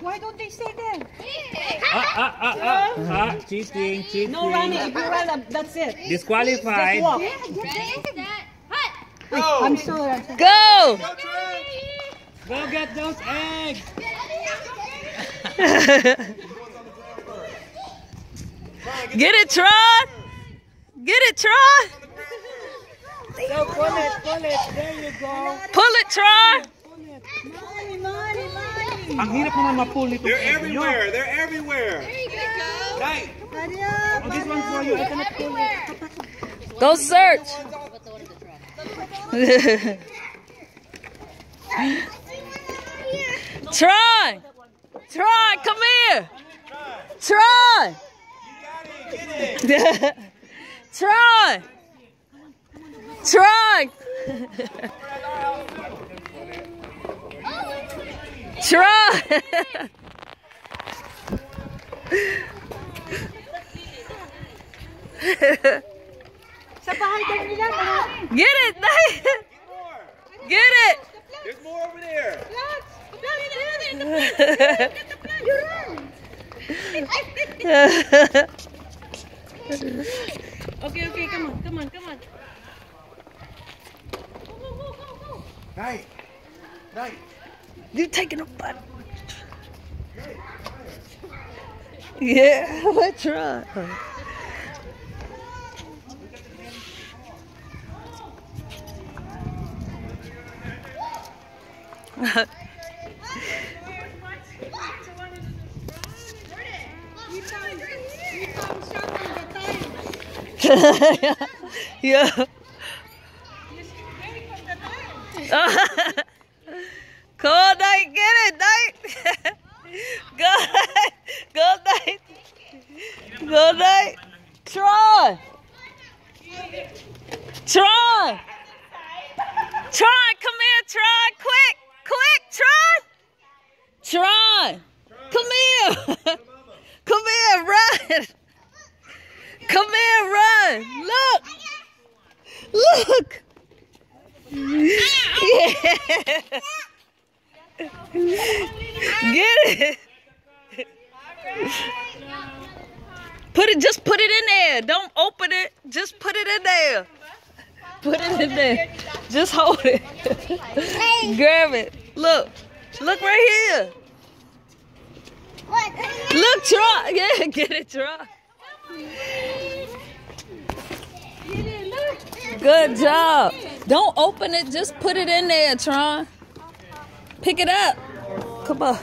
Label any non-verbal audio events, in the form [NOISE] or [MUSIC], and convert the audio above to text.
Why don't they stay there? Ah, ah, ah, ah, ah, cheating, cheating. No running. If you run, uh, that's it. Disqualified. Walk. I'm sorry. Go! Go get those eggs. [LAUGHS] Get it, Tron! Get it, Tron! So pull it, pull it. There you go. Pull it, Tron! Money, money, money. Ang hirap naman ma-pull ito. They're everywhere. They're everywhere. Right. Hurry up. Oh, this one for you. I cannot pull it. Go search! Tron! Tron, come here! Tron! [LAUGHS] Tron! Tron! Tron! Sa bahay daw nila. Get it! [LAUGHS] Get it! There's more over there. [LAUGHS] Okay, okay, come on, come on, come on. Right. Right. You taking a butt. Yeah, [LAUGHS] let's try. [LAUGHS] yeah. [LAUGHS] Go Knight, get it, Knight. [LAUGHS] Go, go Knight. Go Knight. Tron. Tron. Tron, come here, Tron. Quick, quick, Tron. Tron, come here. [LAUGHS] Come here, run. Come here, run. Look. Look. [LAUGHS] Get it. Put it, just put it in there. Don't open it. Just put it in there. Put it in there. Just hold it. [LAUGHS] Grab it. Look. Look right here. Look, try. [LAUGHS] Yeah, get it, try. Good job. Don't open it. Just put it in there, Tron. Pick it up. Come on.